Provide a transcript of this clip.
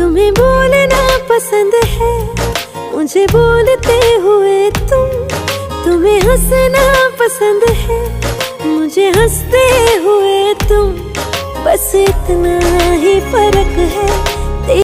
तुम्हें बोलना पसंद है। मुझे बोलते हुए तुम तुम्हें हंसना पसंद है। मुझे हँसते हुए तुम बस इतना ही फ़र्क है।